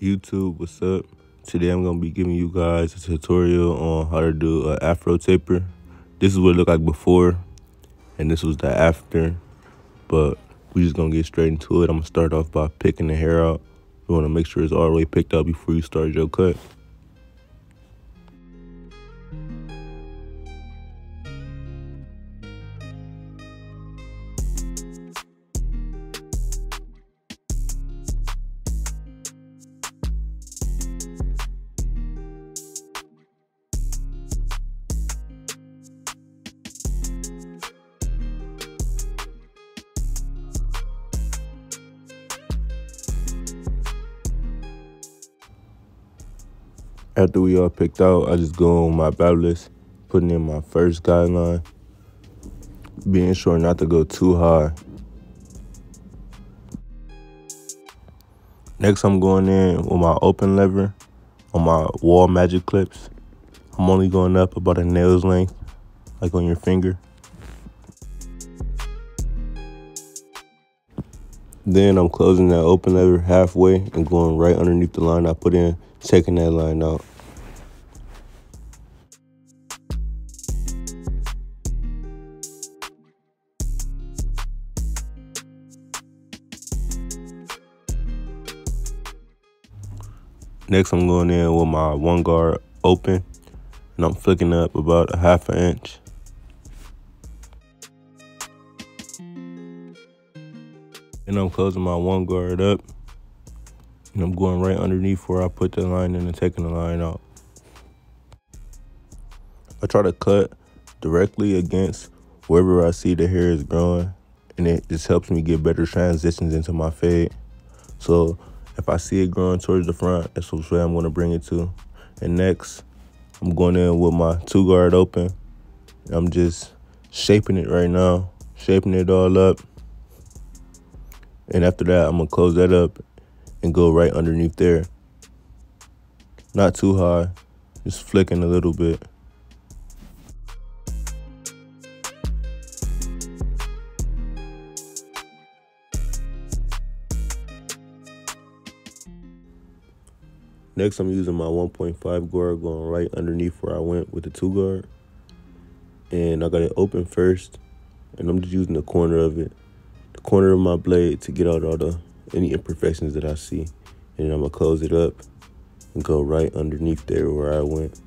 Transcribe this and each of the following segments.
YouTube, what's up? Today I'm gonna be giving you guys a tutorial on how to do an afro taper. This is what it looked like before, and this was the after, but we're just gonna get straight into it. I'm gonna start off by picking the hair out. You wanna make sure it's all the way picked out before you start your cut. After we all picked out, I just go on my Babyliss, putting in my first guideline, being sure not to go too high. Next, I'm going in with my open lever on my Wahl Magic Clips. I'm only going up about a nail's length, like on your finger. Then I'm closing that open lever halfway and going right underneath the line I put in, taking that line out. Next, I'm going in with my one guard open, and I'm flicking up about a half an inch. And I'm closing my one guard up, and I'm going right underneath where I put the line in and taking the line out. I try to cut directly against wherever I see the hair is growing, and it just helps me get better transitions into my fade. So if I see it growing towards the front, that's way I'm going to bring it to. And next, I'm going in with my two guard open. I'm just shaping it right now, shaping it all up. And after that, I'm going to close that up and go right underneath there. Not too high, just flicking a little bit. Next, I'm using my 1.5 guard going right underneath where I went with the 2 guard. And I got it open first, and I'm just using the corner of it, corner of my blade to get out all the any imperfections that I see. And then I'm gonna close it up and go right underneath there where I went.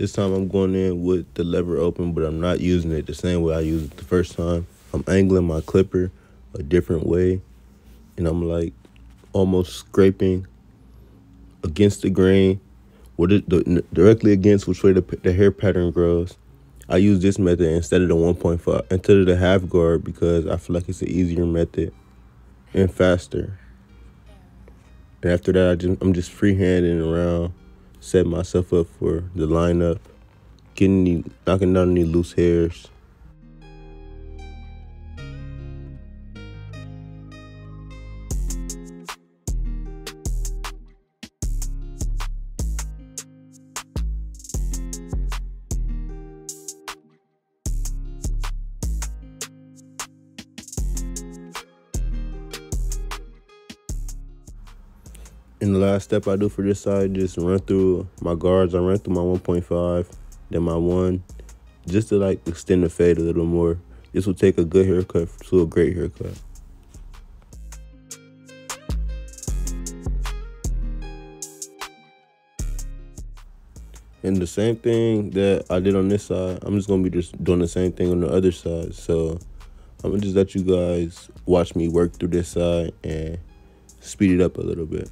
This time I'm going in with the lever open, but I'm not using it the same way I used it the first time. I'm angling my clipper a different way, and I'm like almost scraping against the grain, what it, the, directly against which way the, the hair pattern grows. I use this method instead of the 1.5, instead of the half guard because I feel like it's an easier method and faster. And after that, I just, I'm just freehanding around set myself up for the lineup, getting any, knocking down any loose hairs. And the last step I do for this side, just run through my guards. I run through my 1.5, then my one, just to like extend the fade a little more. This will take a good haircut to a great haircut. And the same thing that I did on this side, I'm just gonna be just doing the same thing on the other side. So I'm gonna just let you guys watch me work through this side and speed it up a little bit.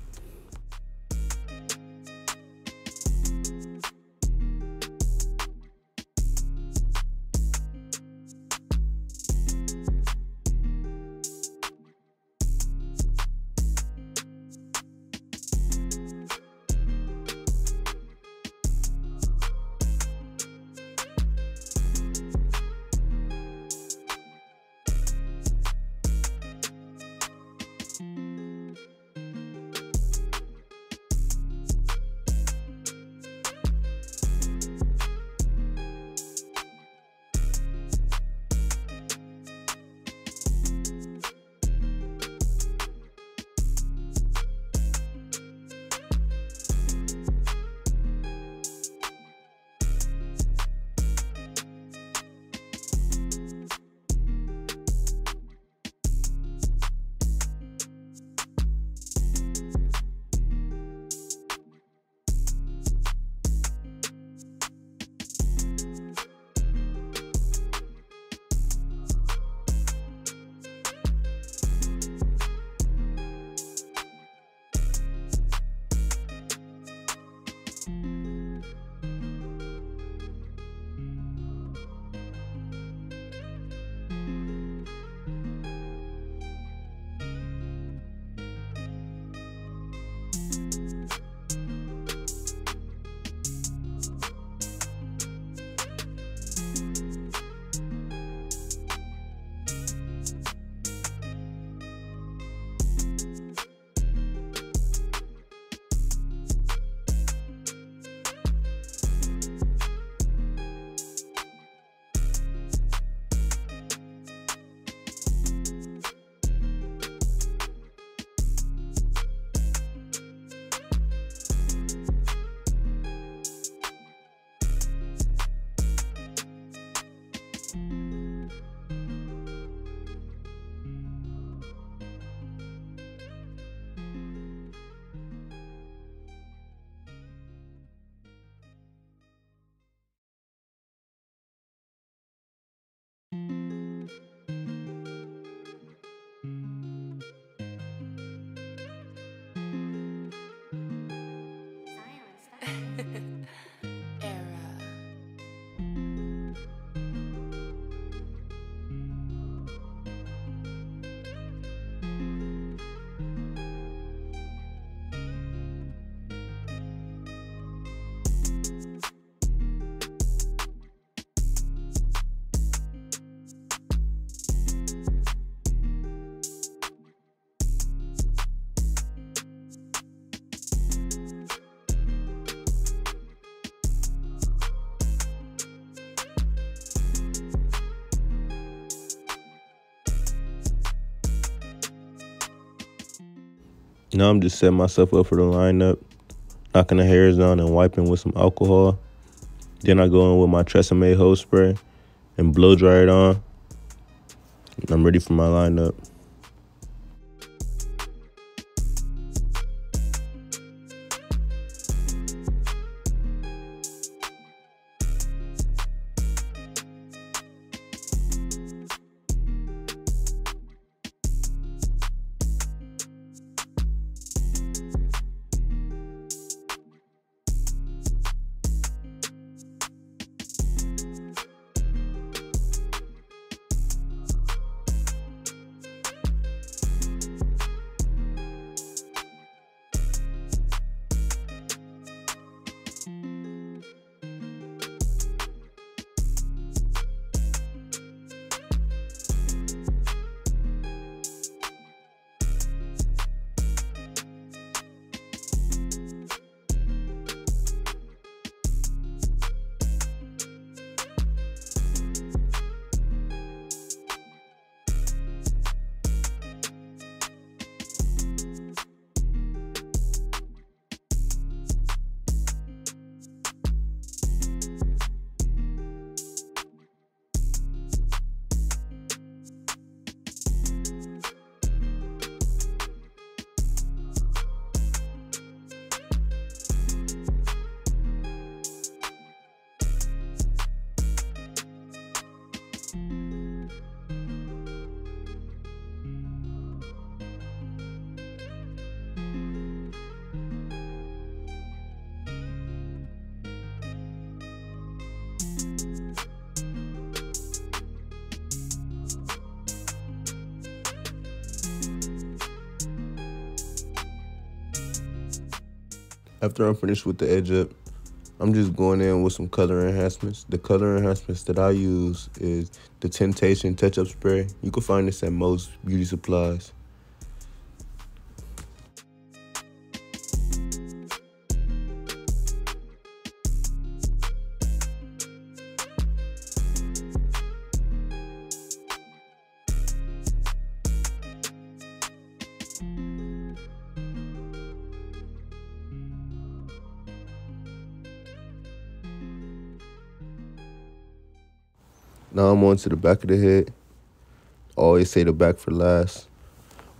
Now I'm just setting myself up for the lineup, knocking the hairs down and wiping with some alcohol. Then I go in with my Tresemme hose spray and blow dry it on. I'm ready for my lineup. After I'm finished with the edge up, I'm just going in with some color enhancements. The color enhancements that I use is the Temptation Touch Up Spray. You can find this at most beauty supplies. Now I'm on to the back of the head. always say the back for last.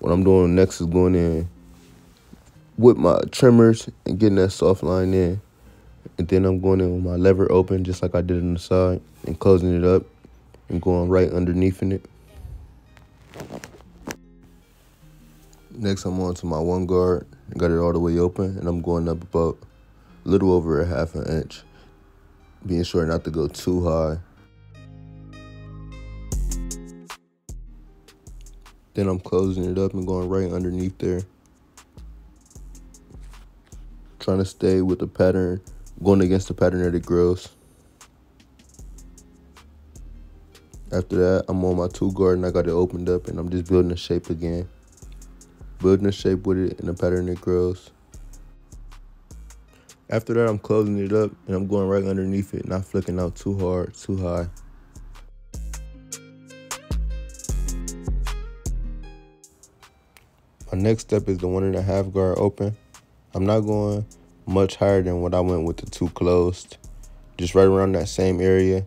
What I'm doing next is going in with my trimmers and getting that soft line in. And then I'm going in with my lever open just like I did on the side and closing it up and going right underneath in it. Next I'm on to my one guard. Got it all the way open and I'm going up about a little over a half an inch. Being sure not to go too high Then I'm closing it up and going right underneath there. Trying to stay with the pattern, going against the pattern that it grows. After that, I'm on my two guard and I got it opened up and I'm just building a shape again. Building a shape with it in the pattern it grows. After that, I'm closing it up and I'm going right underneath it, not flicking out too hard, too high. My next step is the one and a half guard open. I'm not going much higher than what I went with the two closed. Just right around that same area.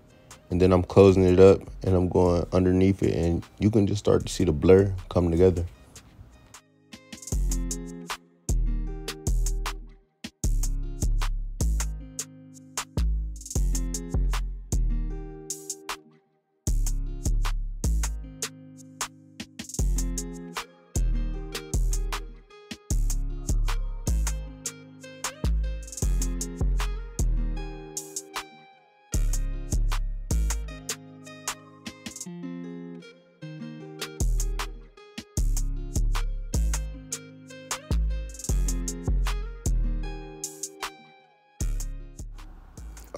And then I'm closing it up and I'm going underneath it and you can just start to see the blur come together.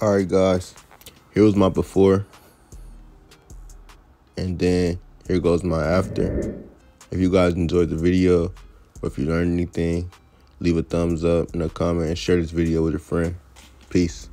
All right, guys. Here was my before. And then here goes my after. If you guys enjoyed the video or if you learned anything, leave a thumbs up and a comment and share this video with a friend. Peace.